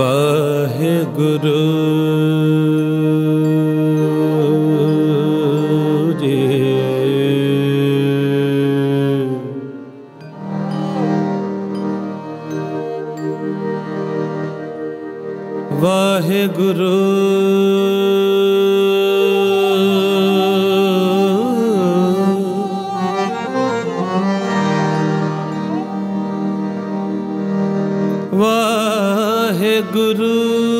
ਵਾਹਿਗੁਰੂ। ਵਾਹਿਗੁਰੂ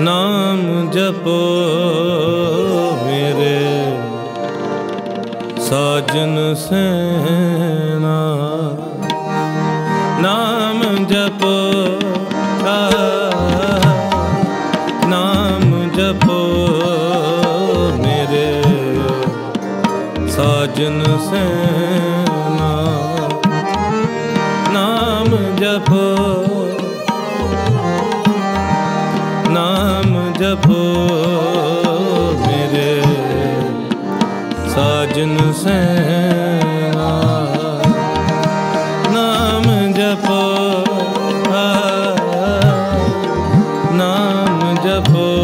ਨਾਮ ਜਪੋ ਮੇਰੇ ਸਾਜਨ ਸੈਨਾ। ਨਾਮ ਜਪੋ ਨਾਮ ਜਪੋ ਮੇਰੇ ਸਾਜਨ ਸੈਨਾ। ਜਪੋ। ਨਾਮ ਜਪੋ ਮੇਰੇ ਸਾਜਨ ਸੈਨਾ। ਨਾਮ ਜਪੋ ਨਾਮ ਜਪੋ।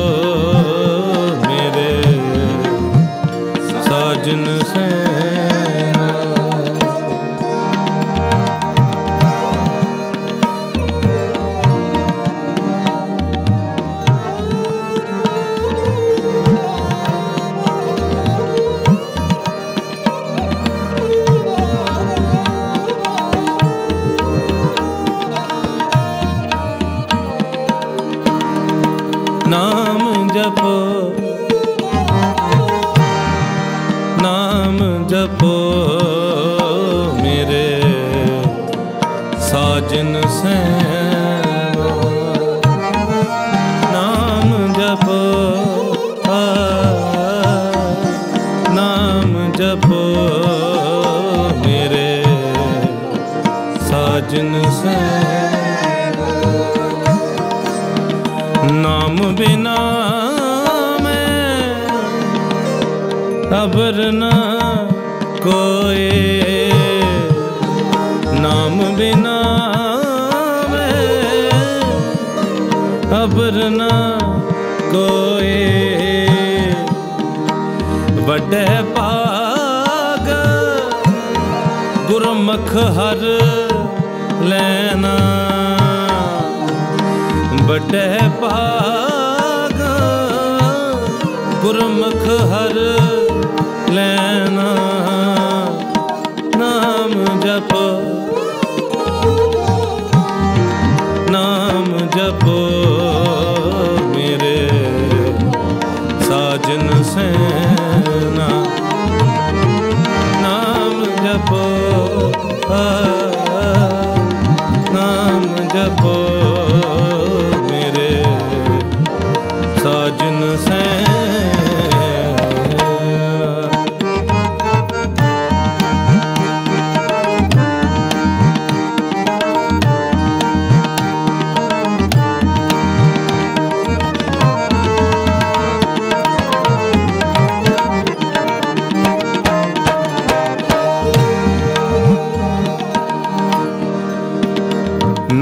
ਅਬਰ ਨਾ ਕੋਏ ਨਾਮ ਬਿਨਾ ਮੈਂ ਅਬਰ ਨਾ ਕੋਏ। ਵੱਡੇ ਭਾਗ ਗੁਰਮੁਖ ਹਰ ਲੈਣਾ। ਵੱਡੇ ਭਾਗ ਗੁਰਮੁਖ ਹਰ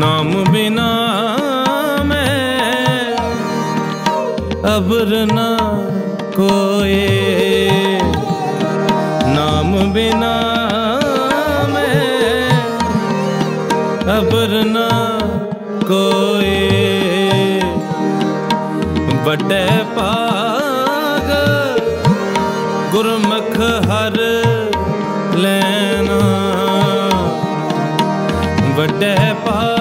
ਨਾਮ ਬਿਨਾ ਮੈਂ ਅਬਰ ਨਾ ਕੋਏ। ਨਾਮ ਬਿਨਾ ਮੈਂ ਅਬਰ ਨਾ ਕੋਏ। ਵੱਡੇ ਭਾਗ ਗੁਰਮੁਖ ਹਰ ਲੈਣਾ। ਵੱਡੇ ਭਾਗ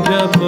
जप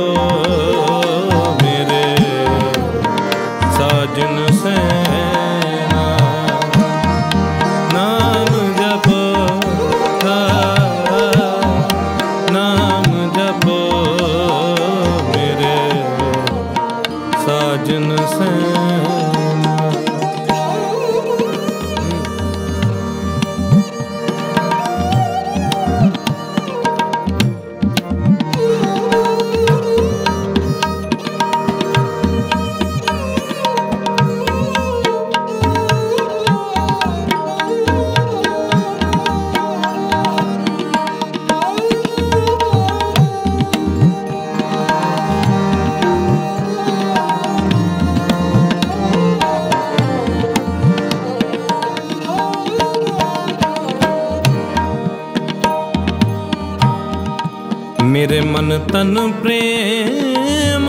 ਤਨ ਪ੍ਰੇਮ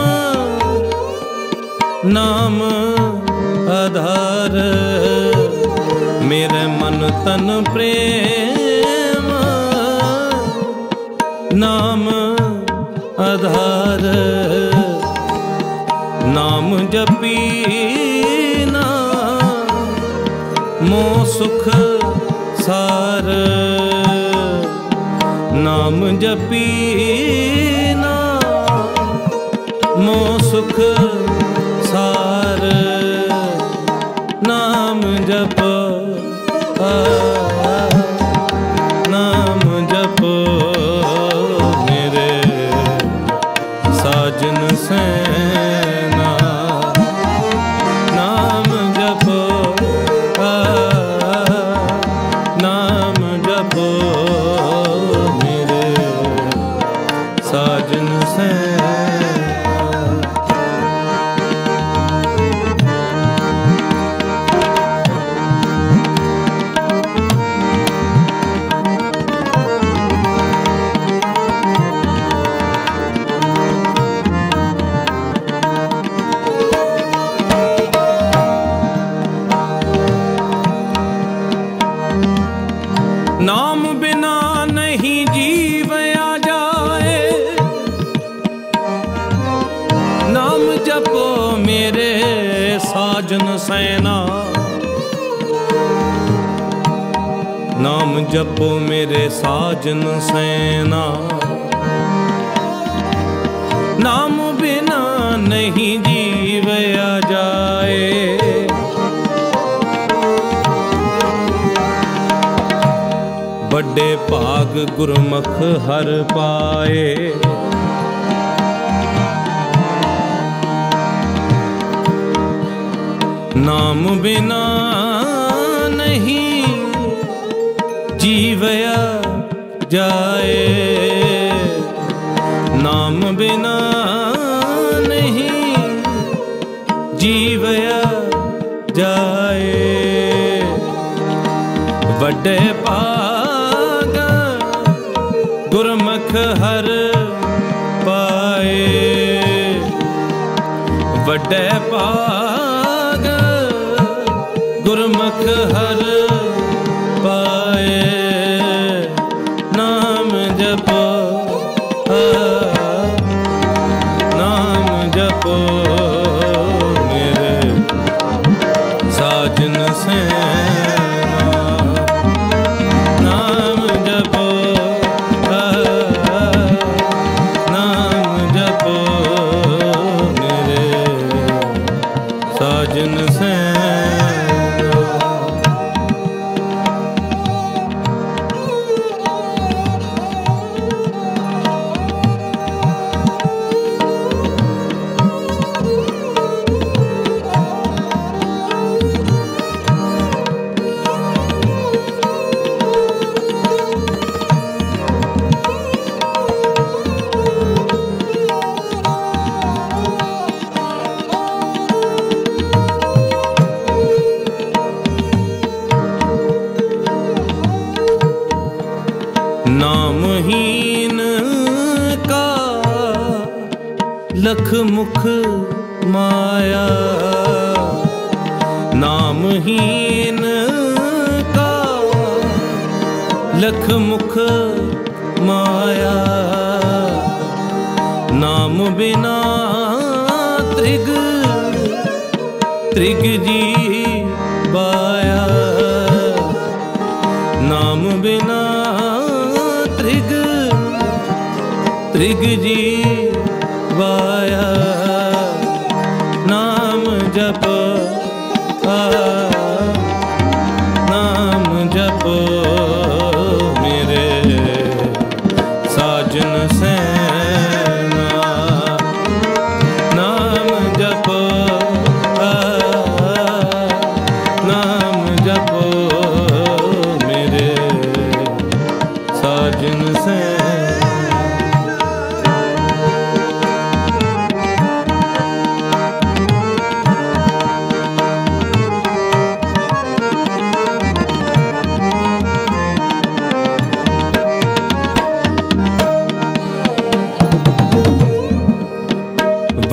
ਨਾਮ ਆਧਾਰ। ਮੇਰੇ ਮਨ ਤਨ ਪ੍ਰੇਮ ਨਾਮ ਆਧਾਰ। ਨਾਮ ਜਪੀ ਨਾ ਮੋ ਸੁਖ ਸਾਰ। ਨਾਮ ਜਪੀ ਨਾ ਸੁਖ ਸਾਰ। ਨਾਮ ਜਪ ਨਾਮ ਜਪੋ ਮੇਰੇ ਸਾਜਨ ਸੈਨਾ। ਨਾਮ ਜਪੋ ਨਾਮ ਜਪੋ ਮੇਰੇ ਸਾਜਨ ਸੈਨਾ। ਜਪੋ ਮੇਰੇ ਸਾਜਨ ਸੈਨਾ। ਨਾਮ ਬਿਨਾ ਨਹੀਂ ਜੀਵਿਆ ਜਾਏ। ਵੱਡੇ ਭਾਗ ਗੁਰਮੁਖ ਹਰ ਪਾਏ। ਨਾਮ ਬਿਨਾ ਨਹੀਂ ਜੀਵਿਆ ਜਾਏ। ਨਾਮ ਬਿਨਾ ਨਹੀਂ ਜੀਵਿਆ ਜਾਏ। ਵੱਡੇ ਭਾਗ ਗੁਰਮੁਖ ਹਰ ਪਾਏ। ਵੱਡੇ ਭਾਗ ਗੁਰਮੁਖ ਹਰ ਲਖ ਮੁਖ ਮਾਇਆ। ਨਾਮਹੀਨ ਕਾ ਲਖ ਮੁਖ ਮਾਇਆ। ਨਾਮ ਬਿਨਾ ਤ੍ਰਿਗ ਤ੍ਰਿਗ ਜੀ ਬਾਇਆ। ਨਾਮ ਬਿਨਾ ਤ੍ਰਿਗ ਤ੍ਰਿਗ ਜੀ ਵਾਇਆ ਨਾਮ ਜਪ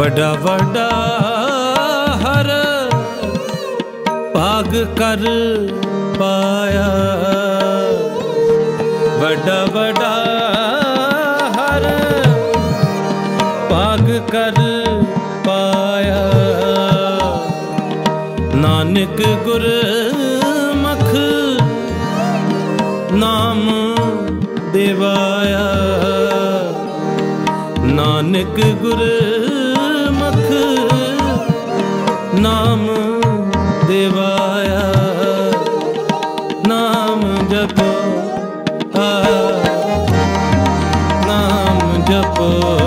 ਵੱਡਾ ਵੱਡਾ ਹਰ ਭਾਗ ਕਰ ਪਾਇਆ। ਵੱਡਾ ਵੱਡਾ ਹਰ ਭਾਗ ਕਰ ਪਾਇਆ। ਨਾਨਕ ਗੁਰ ਮਖ ਨਾਮ ਦੇਵਾਇਆ। ਨਾਨਕ ਗੁਰ Oh.